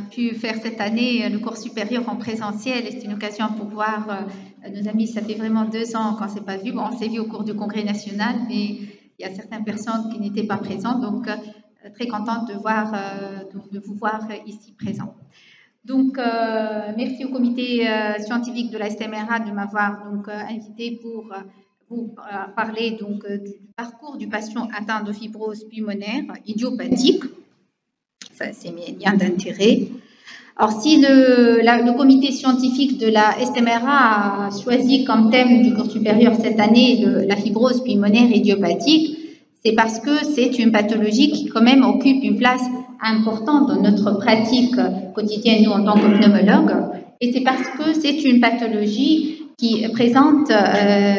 pu faire cette année le cours supérieur en présentiel. C'est une occasion pour voir nos amis. Ça fait vraiment deux ans qu'on ne s'est pas vu. Bon, on s'est vu au cours du congrès national, mais il y a certaines personnes qui n'étaient pas présentes. Donc, très contente de, voir, de vous voir ici présent. Donc, euh, merci au comité euh, scientifique de la STMRA de m'avoir euh, invité pour vous parler donc du parcours du patient atteint de fibrose pulmonaire idiopathique. C'est mes liens d'intérêt. Alors, si le, comité scientifique de la STMRA a choisi comme thème du cours supérieur cette année la fibrose pulmonaire idiopathique, c'est parce que c'est une pathologie qui quand même occupe une place importante dans notre pratique quotidienne, nous, en tant que pneumologues. Et c'est parce que c'est une pathologie qui présente euh,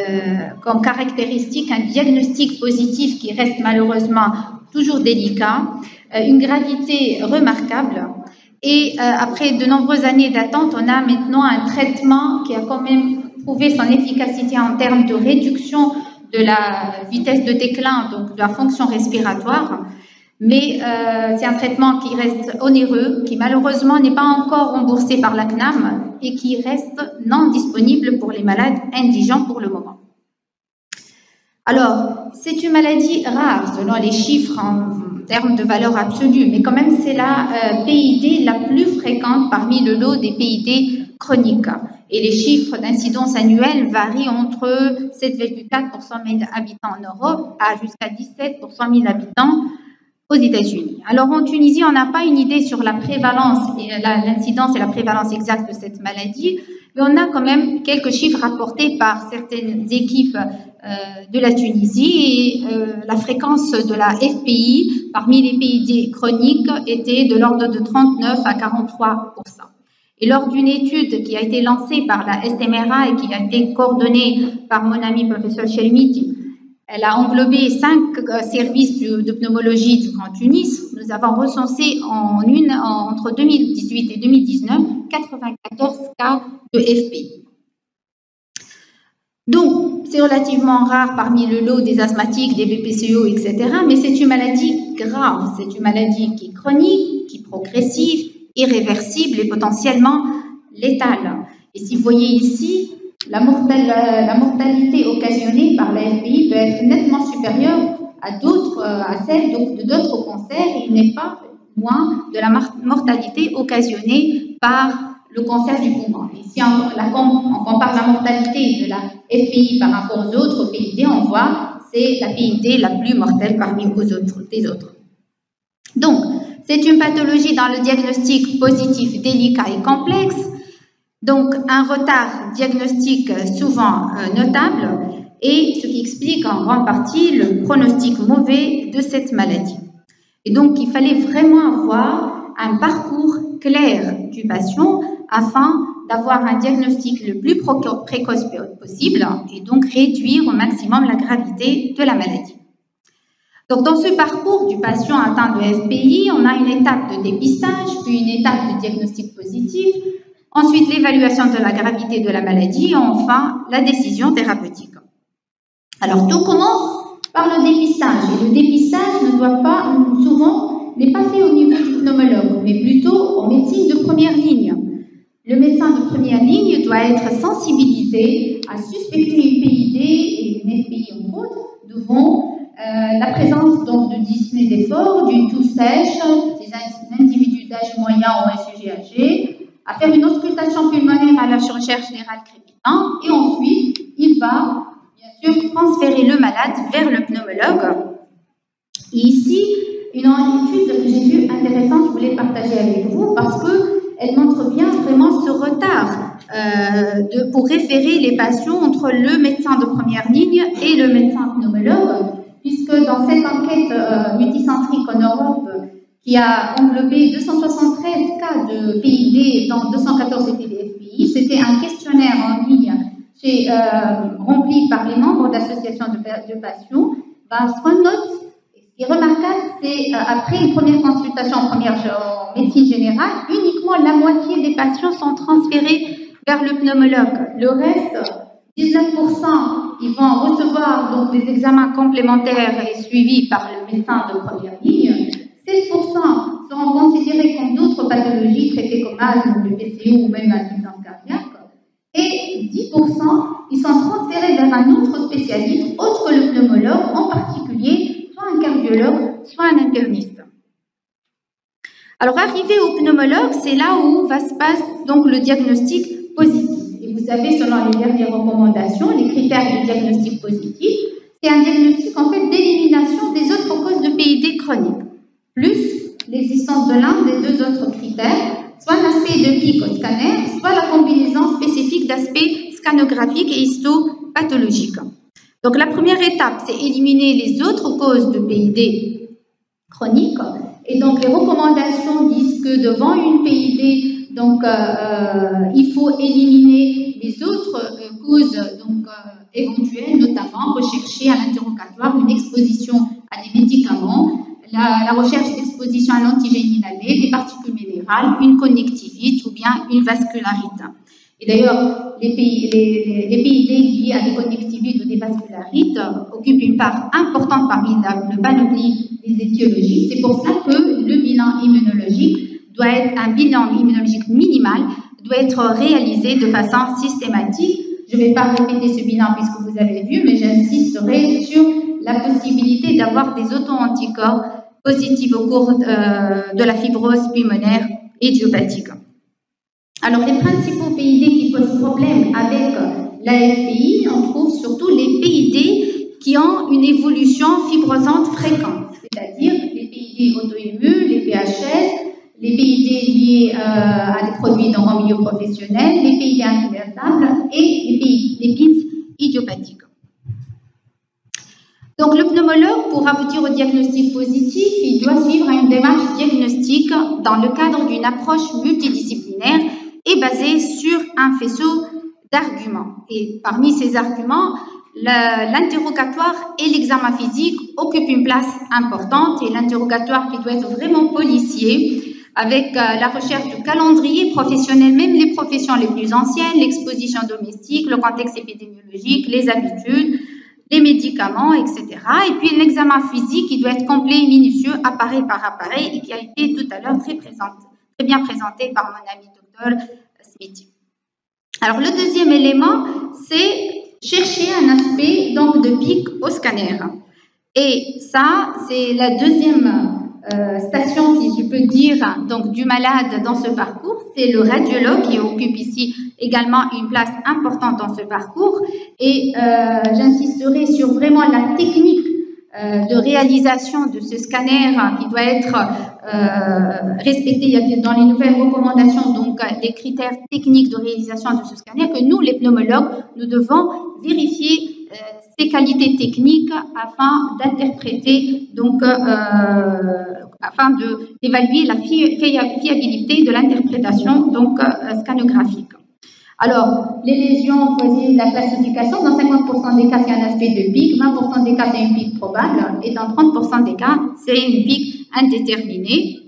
comme caractéristique un diagnostic positif qui reste malheureusement toujours délicat, euh, une gravité remarquable. Et euh, après de nombreuses années d'attente, on a maintenant un traitement qui a quand même prouvé son efficacité en termes de réduction de la vitesse de déclin, donc de la fonction respiratoire. Mais euh, c'est un traitement qui reste onéreux, qui malheureusement n'est pas encore remboursé par la CNAM et qui reste non disponible pour les malades indigents pour le moment. Alors, c'est une maladie rare selon les chiffres en termes de valeur absolue, mais quand même c'est la euh, PID la plus fréquente parmi le lot des PID chroniques. Et les chiffres d'incidence annuelle varient entre 7,4 pour 100 000 habitants en Europe à jusqu'à 17 pour 100 000 habitants aux États-Unis. Alors en Tunisie, on n'a pas une idée sur la prévalence, l'incidence et la prévalence exacte de cette maladie, mais on a quand même quelques chiffres rapportés par certaines équipes de la Tunisie et euh, la fréquence de la FPI parmi les PID chroniques était de l'ordre de 39 à 43% et lors d'une étude qui a été lancée par la SMRA et qui a été coordonnée par mon ami professeur Chelmiti, elle a englobé cinq euh, services de pneumologie du Grand Tunis. Nous avons recensé en une, entre 2018 et 2019 94 cas de FP. Donc, c'est relativement rare parmi le lot des asthmatiques, des BPCO, etc. Mais c'est une maladie grave. C'est une maladie qui est chronique, qui est progressive, irréversible et potentiellement létale. Et si vous voyez ici, la, mortalité occasionnée par la FPI peut être nettement supérieure à euh, celle de d'autres cancers et il n'est pas loin de la mortalité occasionnée par le cancer du poumon. Si on, compare la mortalité de la FPI par rapport aux autres PID, on voit c'est la PID la plus mortelle parmi les autres, des autres. Donc, c'est une pathologie dans le diagnostic positif délicat et complexe, donc un retard diagnostique souvent euh, notable et ce qui explique en grande partie le pronostic mauvais de cette maladie. Et donc il fallait vraiment avoir un parcours clair du patient afin d'avoir un diagnostic le plus précoce possible et donc réduire au maximum la gravité de la maladie. Donc, dans ce parcours du patient atteint de FPI, on a une étape de dépistage, puis une étape de diagnostic positif, ensuite l'évaluation de la gravité de la maladie et enfin la décision thérapeutique. Alors, tout commence par le dépistage. Et le dépistage ne doit pas, souvent, n'est pas fait au niveau du pneumologue, mais plutôt en médecine de première ligne. Le médecin de première ligne doit être sensibilisé à suspecter une PID et une FPI en autres devant euh, la présence donc de dyspnée d'effort, d'une toux sèche, des individus d'âge moyen ou un âgé, à faire une auscultation pulmonaire à la recherche générale crépitant, et ensuite, il va bien sûr transférer le malade vers le pneumologue. Et ici, une étude que j'ai vue intéressante, je voulais partager avec vous parce qu'elle montre bien vraiment ce retard euh, pour référer les patients entre le médecin de première ligne et le médecin pneumologue puisque dans cette enquête euh, multicentrique en Europe, qui a englobé 273 cas de PID dans 214 FPI, c'était un questionnaire en ligne euh, rempli par les membres d'associations de, patients. Ce qui est remarquable, c'est euh, après une première consultation en médecine générale, uniquement la moitié des patients sont transférés vers le pneumologue. Le reste, 19% ils vont recevoir donc des examens complémentaires et suivis par le médecin de première ligne. 16% seront considérés comme d'autres suspectés comme asthme, le PCO ou même insuffisance cardiaque. Et 10%, ils sont transférés vers un autre spécialiste, autre que le pneumologue, en particulier cardiologue, soit un interniste. Alors, arrivé au pneumologue, c'est là où va se passer donc le diagnostic positif. Et vous avez, selon les dernières recommandations, les critères du diagnostic positif. C'est un diagnostic en fait d'élimination des autres causes de PID chronique, plus l'existence de l'un des deux autres critères, soit l'aspect de pic au scanner, soit la combinaison spécifique d'aspects scanographiques et histopathologiques. Donc la première étape, c'est éliminer les autres causes de PID chronique et donc, les recommandations disent que devant une PID, donc, euh, euh, il faut éliminer les autres euh, causes donc, éventuelles, notamment rechercher à l'interrogatoire une exposition à des médicaments, la, recherche d'exposition à l'antigène des particules minérales, une connectivité ou bien une vascularité. D'ailleurs, les, les, les, liés à des connectivites ou des vascularites occupent une part importante parmi le panoplie des étiologies. C'est pour ça que le bilan immunologique doit être un bilan immunologique minimal, doit être réalisé de façon systématique. Je ne vais pas répéter ce bilan puisque vous avez vu, mais j'insisterai sur la possibilité d'avoir des auto-anticorps positifs au cours euh, de la fibrose pulmonaire idiopathique. Alors, les principaux PID qui posent problème avec la FPI, on trouve surtout les PID qui ont une évolution fibrosante fréquente c'est-à-dire les PID auto-immuns, les PHS, les PID liés euh, à des produits dans le milieu professionnel, les PID inconvertables et les, PID, idiopathiques. Donc le pneumologue, pour aboutir au diagnostic positif, il doit suivre une démarche diagnostique dans le cadre d'une approche multidisciplinaire et basée sur un faisceau d'arguments. Et parmi ces arguments, l'interrogatoire et l'examen physique occupent une place importante et l'interrogatoire qui doit être vraiment policier avec euh, la recherche du calendrier professionnel, même les professions les plus anciennes, l'exposition domestique, le contexte épidémiologique, les habitudes, les médicaments, etc. Et puis un examen physique qui doit être complet et minutieux, appareil par appareil, et qui a été tout à l'heure très, très bien présenté par mon ami Alors le deuxième élément, c'est chercher un aspect donc de pic au scanner. Et ça, c'est la deuxième euh, station, si je peux dire, donc du malade dans ce parcours. C'est le radiologue qui occupe ici également une place importante dans ce parcours. Et euh, j'insisterai sur vraiment la technique de réalisation de ce scanner qui doit être euh, respecté. Dans les nouvelles recommandations donc des critères techniques de réalisation de ce scanner que nous, les pneumologues, nous devons vérifier euh, ses qualités techniques afin d'interpréter donc afin d'évaluer la fiabilité de l'interprétation donc scanographique. Alors, les lésions, vous voyez la classification, dans 50% des cas, c'est un aspect de pic, 20% des cas, c'est une pic probable, et dans 30% des cas, c'est une pic indéterminée.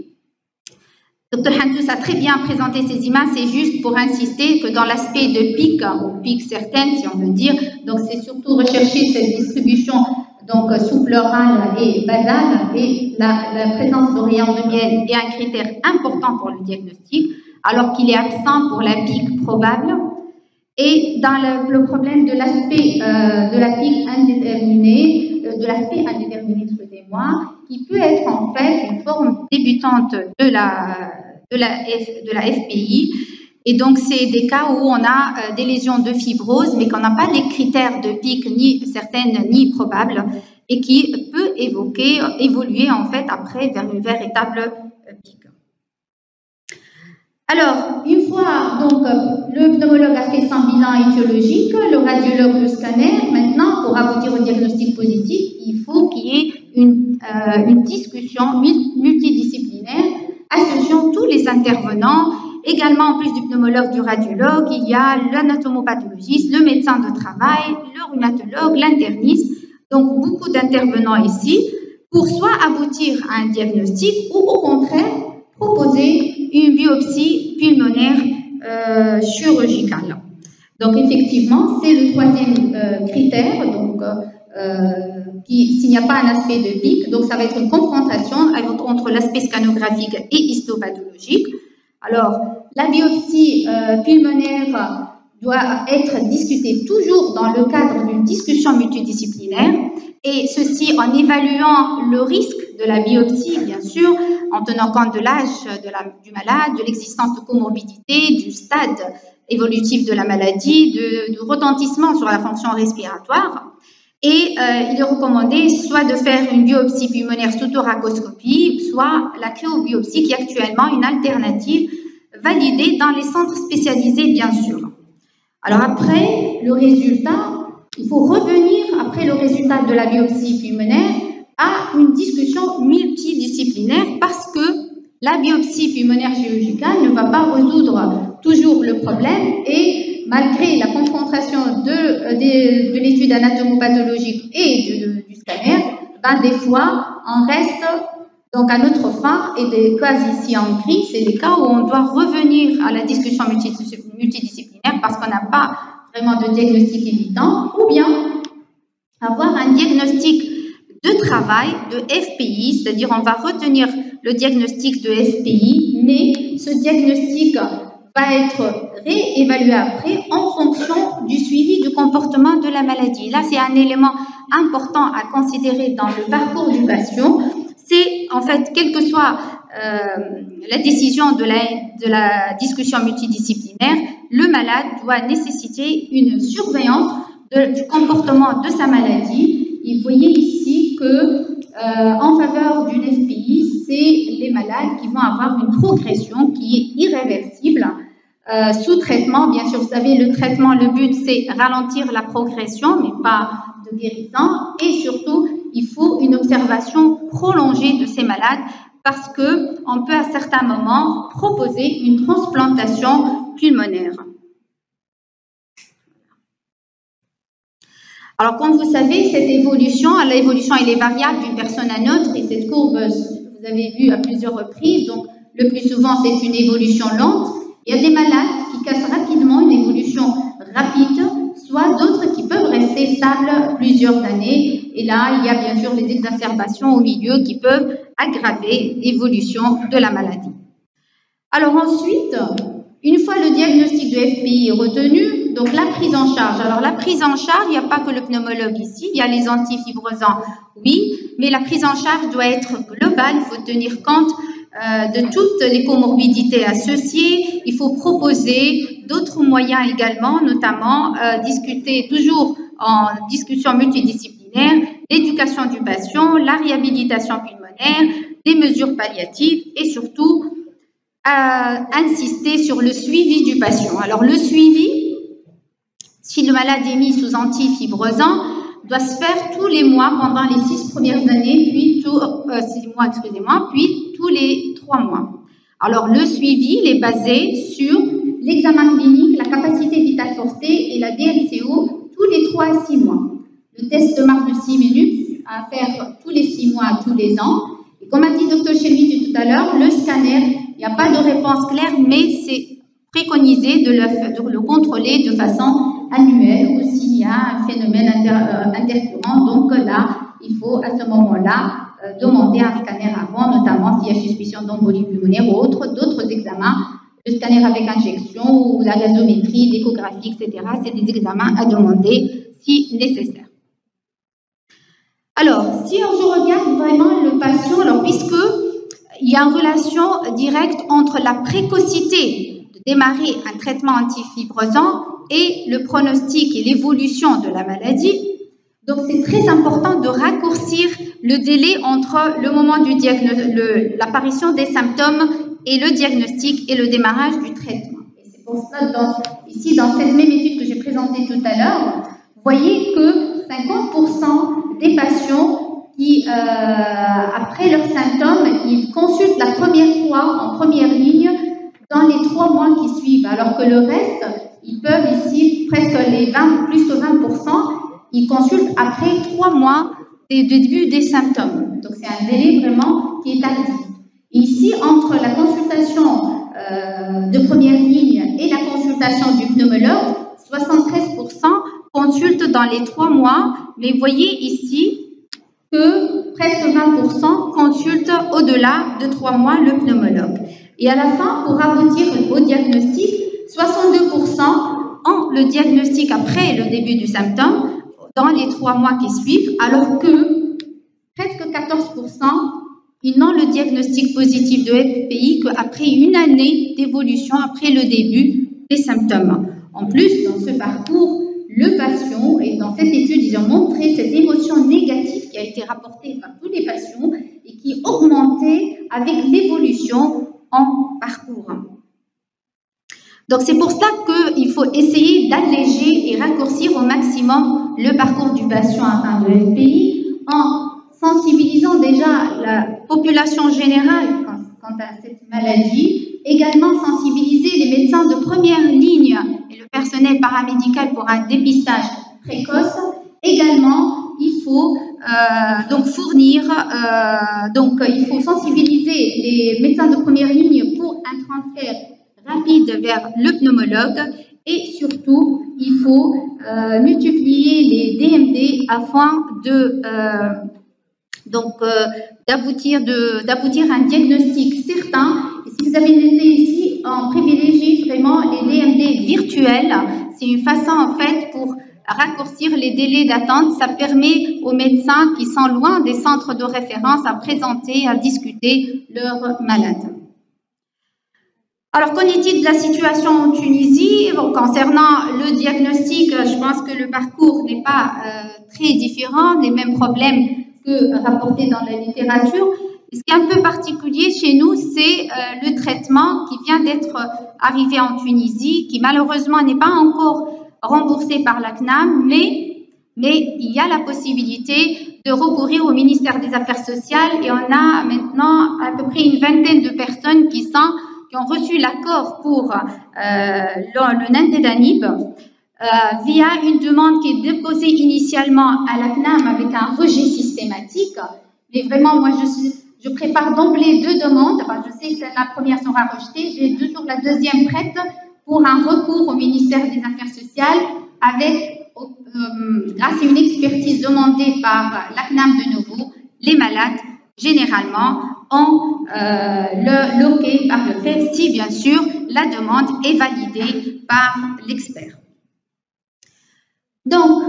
Dr Handous a très bien présenté ces images, c'est juste pour insister que dans l'aspect de pic, ou pic certaine, si on veut dire, donc c'est surtout rechercher cette distribution donc sous pleurale et basale, et la, la présence miel est un critère important pour le diagnostic alors qu'il est absent pour la pique probable. Et dans le, problème de l'aspect euh, de la pique indéterminée, euh, de l'aspect indéterminé, excusez-moi, qui peut être en fait une forme débutante de la, de la, FPI. Et donc, c'est des cas où on a euh, des lésions de fibrose, mais qu'on n'a pas les critères de pique ni certaines ni probables, et qui peut évoquer, évoluer en fait après vers une véritable pique. Alors, une fois donc le pneumologue a fait son bilan étiologique, le radiologue le scanner, maintenant pour aboutir au diagnostic positif, il faut qu'il y ait une, euh, discussion multidisciplinaire associant tous les intervenants. Également, en plus du pneumologue, du radiologue, il y a l'anatomopathologiste, le médecin de travail, le rhumatologue, l'interniste. Donc, beaucoup d'intervenants ici pour soit aboutir à un diagnostic ou au contraire proposer une biopsie pulmonaire euh, chirurgicale. Donc effectivement, c'est le troisième euh, critère. Donc, euh, s'il n'y a pas un aspect de pic, donc ça va être une confrontation entre l'aspect scanographique et histopathologique. Alors, la biopsie pulmonaire doit être discutée toujours dans le cadre d'une discussion multidisciplinaire et ceci en évaluant le risque de la biopsie, bien sûr, en tenant compte de l'âge du malade, de l'existence de comorbidité, du stade évolutif de la maladie, du retentissement sur la fonction respiratoire. Et euh, il est recommandé soit de faire une biopsie pulmonaire sous thoracoscopie, soit la cryobiopsie qui est actuellement une alternative validée dans les centres spécialisés, bien sûr. Alors après, le résultat, il faut revenir après le résultat de la biopsie pulmonaire à une discussion multidisciplinaire parce que la biopsie pulmonaire chirurgicale ne va pas résoudre toujours le problème et malgré la confrontation de, euh, de, l'étude anatomopathologique et du, scanner, ben, des fois, on reste donc à notre fin, et des cas ici en gris, c'est des cas où on doit revenir à la discussion multidisciplinaire parce qu'on n'a pas vraiment de diagnostic évident, ou bien avoir un diagnostic de travail, de FPI, c'est-à-dire on va retenir le diagnostic de FPI, mais ce diagnostic va être réévalué après en fonction du suivi du comportement de la maladie. Là, c'est un élément important à considérer dans le parcours du patient. C'est en fait, quelle que soit euh, la décision de la, de la discussion multidisciplinaire, le malade doit nécessiter une surveillance du comportement de sa maladie. Et vous voyez ici que euh, en faveur d'une FPI, c'est les malades qui vont avoir une progression qui est irréversible euh, sous traitement, bien sûr, vous savez, le traitement, le but, c'est ralentir la progression, mais pas de. Et surtout, il faut une observation prolongée de ces malades parce que on peut à certains moments proposer une transplantation pulmonaire. Alors, comme vous savez, cette évolution, l'évolution, elle est variable d'une personne à autre et cette courbe, vous avez vu à plusieurs reprises, donc le plus souvent, c'est une évolution lente. Il y a des malades qui cassent rapidement une évolution rapide, soit d'autres qui peuvent rester stables plusieurs années. Et là, il y a bien sûr les exacerbations au milieu qui peuvent aggraver l'évolution de la maladie. Alors ensuite, une fois le diagnostic de FPI retenu, donc la prise en charge. Alors la prise en charge, il n'y a pas que le pneumologue ici, il y a les antifibrosants, oui, mais la prise en charge doit être globale, il faut tenir compte euh, de toutes les comorbidités associées. Il faut proposer d'autres moyens également, notamment euh, discuter toujours en discussion multidisciplinaire l'éducation du patient, la réhabilitation pulmonaire, des mesures palliatives et surtout euh, insister sur le suivi du patient. Alors le suivi, si le malade est mis sous antifibrosant, doit se faire tous les mois pendant les six premières années, puis tout, six mois, excusez-moi, puis tous les trois mois. Alors, le suivi il est basé sur l'examen clinique, la capacité vitale forcée et la DLCO tous les trois à six mois. Le test de marche de six minutes à faire tous les six mois, tous les ans. Et comme a dit Dr. Chelmi tout à l'heure, le scanner, il n'y a pas de réponse claire, mais c'est préconisé de le, de le, contrôler de façon annuelle ou s'il y a un phénomène inter, euh, intercurrent. Donc là, il faut à ce moment-là euh, demander un scanner avant, notamment s'il y a suspicion d'embolie pulmonaire ou autre, d'autres examens, le scanner avec injection ou la gazométrie, l'échographie, etc. C'est des examens à demander si nécessaire. Alors, si je regarde vraiment le patient, alors puisque il y a une relation directe entre la précocité de démarrer un traitement antifibrosant et le pronostic et l'évolution de la maladie, donc c'est très important de raccourcir le délai entre le moment du l'apparition des symptômes et le diagnostic et le démarrage du traitement. Et c'est pour ça, ici, dans cette même étude que j'ai présentée tout à l'heure, vous voyez que 50% des patients qui, euh, après leurs symptômes, ils consultent la première fois en première ligne dans les trois mois qui suivent, alors que le reste, ils peuvent ici, presque les 20, plus que 20%, ils consultent après trois mois du début des symptômes. Donc c'est un délai vraiment qui est tardif. Ici, entre la consultation euh, de première ligne et la consultation du pneumologue, 73% consultent dans les trois mois, mais voyez ici que presque 20% consultent au-delà de trois mois le pneumologue. Et à la fin, pour aboutir au diagnostic, 62% ont le diagnostic après le début du symptôme, dans les trois mois qui suivent, alors que presque 14% ils n'ont le diagnostic positif de FPI qu'après une année d'évolution, après le début des symptômes. En plus, dans ce parcours, le patient, et dans cette étude, ils ont montré cette émotion négative qui a été rapportée par tous les patients et qui augmentait avec l'évolution en parcours. Donc c'est pour ça qu'il faut essayer d'alléger et raccourcir au maximum le parcours du patient atteint de FPI en sensibilisant déjà la population générale quant à cette maladie, également sensibiliser les médecins de première ligne et le personnel paramédical pour un dépistage précoce. Également, il faut euh, donc fournir, euh, donc il faut sensibiliser les médecins de première ligne pour un transfert rapide vers le pneumologue et surtout, il faut euh, multiplier les DMD afin de donc d'aboutir d'aboutir à un diagnostic certain. Et si vous avez noté ici, on privilégie vraiment les DMD virtuels. C'est une façon en fait pour raccourcir les délais d'attente. Ça permet aux médecins qui sont loin des centres de référence à présenter, à discuter leurs malades. Alors, qu'en est-il de la situation en Tunisie? Concernant le diagnostic, je pense que le parcours n'est pas euh, très différent, les mêmes problèmes que rapportés dans la littérature. ce qui est un peu particulier chez nous, c'est euh, le traitement qui vient d'être arrivé en Tunisie, qui malheureusement n'est pas encore remboursé par la CNAM, mais, mais il y a la possibilité de recourir au ministère des Affaires sociales et on a maintenant à peu près une vingtaine de personnes qui, sont, qui ont reçu l'accord pour euh, le, le euh, via une demande qui est déposée initialement à la CNAM avec un rejet systématique. Mais vraiment, moi, je, je prépare d'emblée deux demandes. je sais que la première sera rejetée. J'ai toujours la deuxième prête pour un recours au ministère des Affaires sociales avec, euh, grâce à une expertise demandée par la CNAM de nouveau, les malades, généralement, ont euh, le loqué par le fait si, bien sûr, la demande est validée par l'expert. Donc,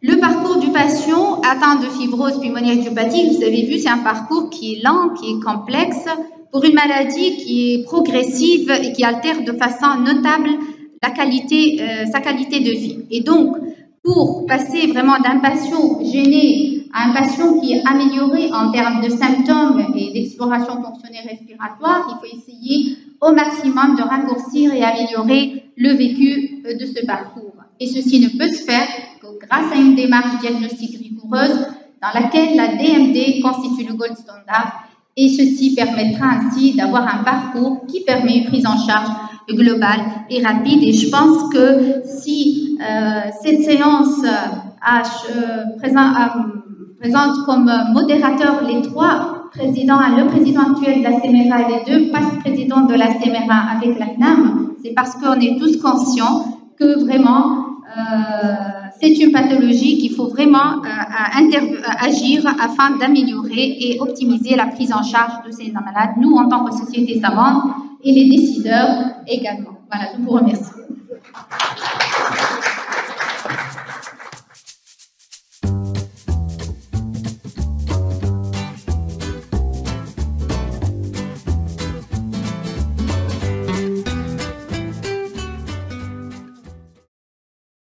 le parcours du patient atteint de fibrose pulmonaire idiopathique, vous avez vu, c'est un parcours qui est lent, qui est complexe, pour une maladie qui est progressive et qui altère de façon notable euh, sa qualité de vie. Et donc, pour passer vraiment d'un patient gêné à un patient qui est amélioré en termes de symptômes et d'exploration fonctionnelle respiratoire, il faut essayer au maximum de raccourcir et améliorer le vécu de ce parcours. Et ceci ne peut se faire que grâce à une démarche diagnostique rigoureuse dans laquelle la DMD constitue le gold standard et ceci permettra ainsi d'avoir un parcours qui permet une prise en charge globale et rapide. Et je pense que si euh, cette séance euh, présente comme modérateur les trois présidents, le président actuel de la CMRA et les deux vice-présidents de la CMRA avec la CNAM, c'est parce qu'on est tous conscients que vraiment euh, euh, c'est une pathologie qu'il faut vraiment euh, agir afin d'améliorer et optimiser la prise en charge de ces malades, nous en tant que société savante et les décideurs également. Voilà, je vous remercie.